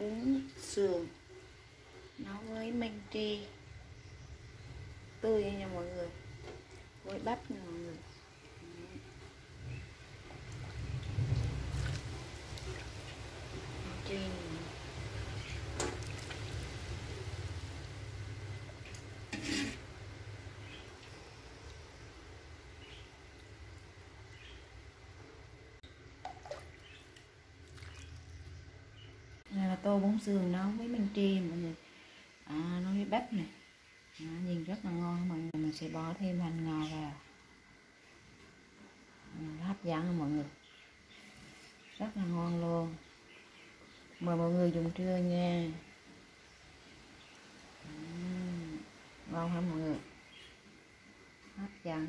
uống sườn. Nấu với măng tri tươi nha mọi người với bắp nữa mọi người Măng tri nè. này là tô bún sườn nấu với măng tri mọi người à, nấu với bắp này à, nhìn rất là ngon mọi người mình sẽ bỏ thêm hành ngò vào. À, hấp dẫn không mọi người. Rất là ngon luôn. Mời mọi người dùng trưa nha. À, ngon hả mọi người? Hấp dẫn.